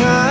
time